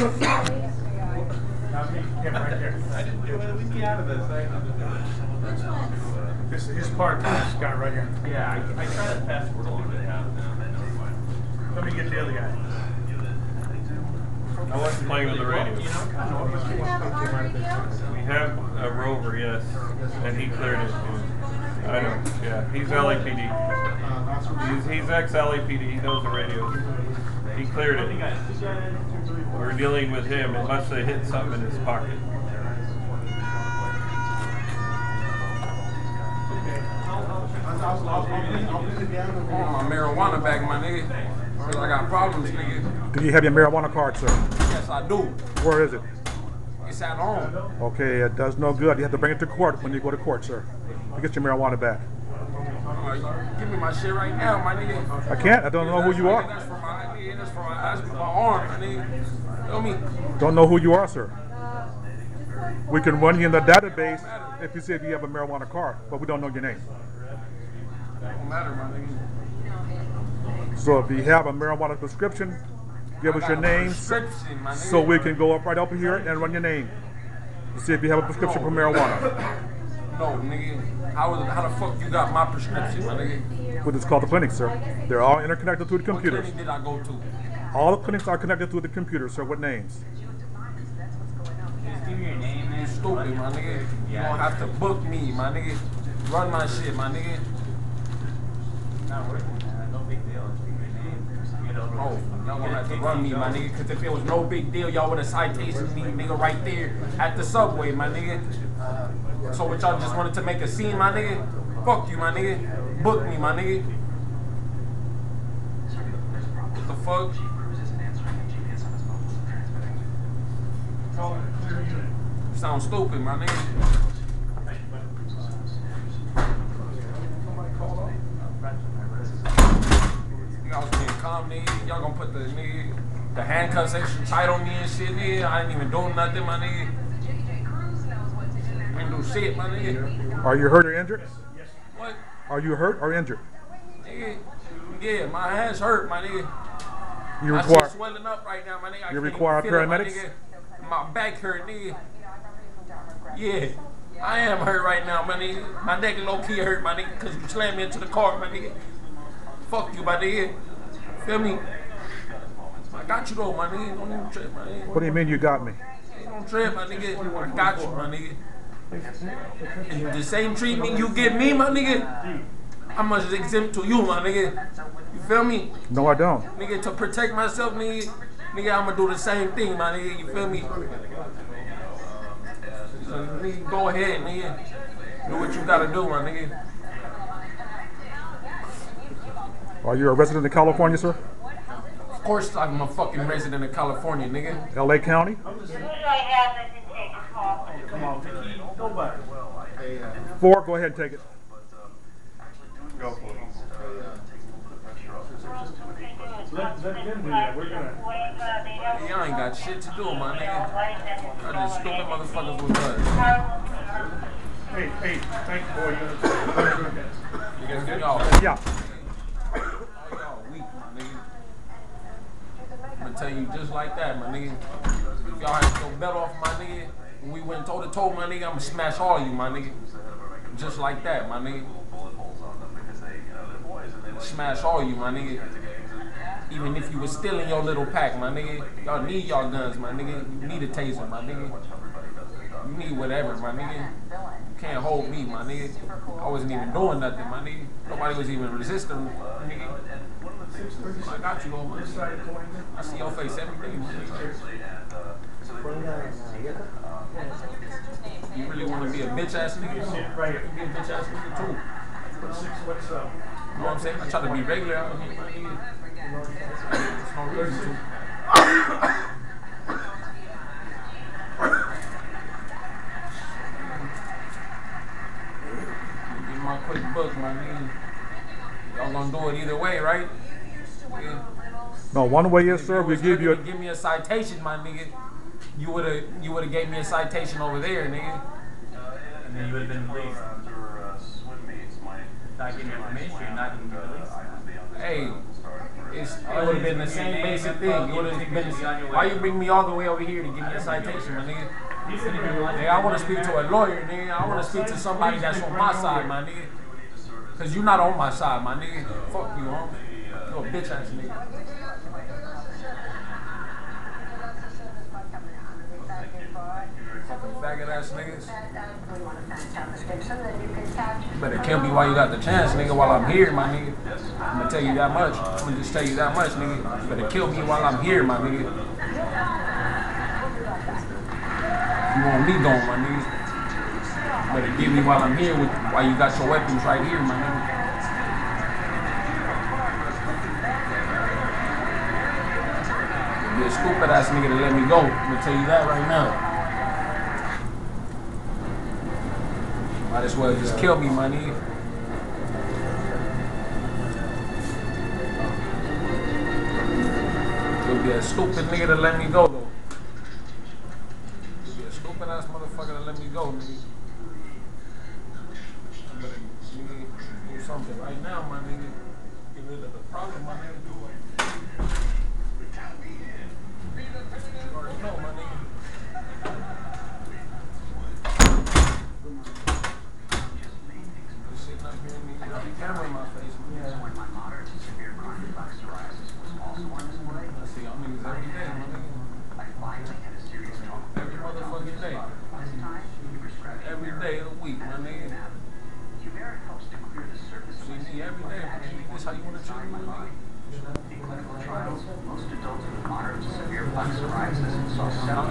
This. I is his this guy right here. Yeah, I, to. Let me get the other guy. I wasn't playing with the radio. Radio? We have a rover, yes, and he cleared it. I know, yeah, he's LAPD. He's, he's ex-LAPD, he knows the radios. He cleared it. We're dealing with him, it must have hit something in his pocket. Oh, my marijuana back, my nigga. Cause I got problems, nigga. Do you have your marijuana card, sir? Yes, I do. Where is it? It's at home. Okay, it does no good. You have to bring it to court when you go to court, sir. You get your marijuana back. Uh, give me my shit right now, my nigga. I can't. I don't know who you That's- are. That's for my, for my, that's for my arm, my nigga. Feel me? Don't know who you are, sir. We can run you in the database if you say if you have a marijuana card, but we don't know your name. Don't matter, my nigga. So if you have a marijuana prescription, give us your name Prescription, my nigga. so we can go up right up here and run your name see if you have a prescription for marijuana. No, nigga. How, is, how the fuck you got my prescription, my nigga? What is called the clinic, sir. They're all interconnected to the What computers. clinic did I go to? All the clinics are connected to the computer, sir. What names? Just give your name, You stupid, my nigga. You don't have to book me, my nigga. Run my shit, my nigga. Not working, man. No big deal. Just give me your name. You know, Oh, y'all gonna have to run me, my nigga. Cause if it was no big deal, y'all would have citation me, nigga, right there at the subway, my nigga. So what y'all just wanted to make a scene, my nigga? Fuck you, my nigga. Book me, my nigga. What the fuck? You sound stupid, my nigga. Y'all was being calm, nigga. Y'all gonna put the nigga, the handcuffs extra tight on me and shit, nigga. I ain't even doing nothing, my nigga. I ain't do shit, my nigga. Are you hurt or injured? What? Are you hurt or injured? Nigga. Yeah, my hands hurt, my nigga. You require. swelling up right now, my nigga. You require feel it, my paramedics? My back hurt, nigga. Yeah. I am hurt right now, my nigga. My neck low key hurt, my nigga, because you slammed me into the car, my nigga. Fuck you, my nigga. Feel me? I got you though, my nigga. Don't even trip, my nigga. What do you mean you got me? Don't trip, my nigga. I got you, my nigga. And the same treatment you give me, my nigga, I must exempt to you, my nigga. You feel me? No, I don't. Nigga, to protect myself, nigga, nigga, I'ma do the same thing, my nigga. You feel me? So, nigga, go ahead, nigga. Do what you gotta do, my nigga. Are you a resident of California, sir? Of course, I'm a fucking resident of California, nigga. L.A. County? Who should I have that take a call? Come on, Vicky. Nobody. Four, go ahead and take it. Go for it. Let, let them do that. We're gonna. Y'all ain't got shit to do, my nigga. I just stupid motherfuckers with us. Hey, hey, thank you, boy. You guys good? Y'all, Yeah. y'all weak, my nigga. I'm gonna tell you just like that, my nigga. If y'all had to go bet off, my nigga, when we went toe to toe, my nigga, I'ma smash all of you, my nigga. Just like that, my nigga. Smash all of you, my nigga. Even if you was still in your little pack, my nigga. Y'all need y'all guns, my nigga. You need a taser, my nigga. You need whatever, my nigga. You can't hold me, my nigga. I wasn't even doing nothing, my nigga. Nobody was even resisting, nigga. I got you, nigga. I see your face every day. You really want to be a bitch ass nigga? Right here. Be a bitch ass nigga too. What's up? You know what I'm saying? I try to be regular out here. There's no reason to. Give my quick book, my nigga. Y'all gonna do it either way, right? Yeah. No, one way is, sir, we give you a, give me a citation, my nigga. You would have you would have gave me a citation over there, nigga. Uh, and then you would have been released. Not getting information, not getting released. Hey, It's, it would have been the same basic thing. It would have been. Why you bring me all the way over here to give me a citation, my nigga? Nigga, I want to speak to a lawyer, nigga. I want to speak to somebody that's on my side, my nigga. Cause you're not on my side, my nigga. Fuck you, homie. You bitch ass nigga. Faggot ass niggas. Better kill me while you got the chance, nigga, while I'm here, my nigga. I'm gonna tell you that much. I'm gonna just tell you that much, nigga. Better kill me while I'm here, my nigga. You want me gone, my nigga. Better give me while I'm here with while you got your weapons right here, my nigga. Be a stupid ass nigga to let me go. I'm gonna tell you that right now. Might as well just kill me, my nigga. You'll be a stupid nigga to let me go, though. You'll be a stupid ass motherfucker to let me go, nigga.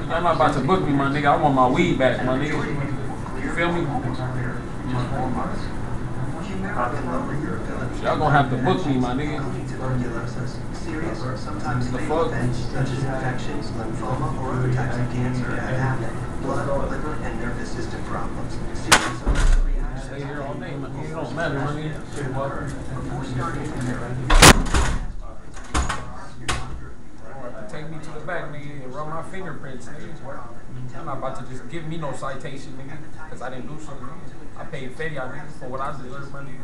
Y'all not about to book me, my nigga. I want my weed back, my nigga. You feel me? Y'all gonna have to book me, my nigga. serious or sometimes such as infections, lymphoma, or other types of cancer that blood, liver, and nervous system problems. Stay here all day, man. It don't matter, nigga. Before starting me to the back, nigga, and run my fingerprints, nigga. I'm not about to just give me no citation, nigga, because I didn't do something, nigga. I paid Fetty out, nigga, for what I deserve, my nigga.